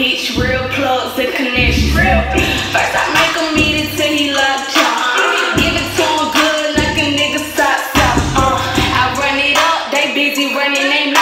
bitch, real plugs and connect. Real. First I make him eat it till he locked up. Give it to him good like a nigga stop stop. Uh, I run it up, they busy running they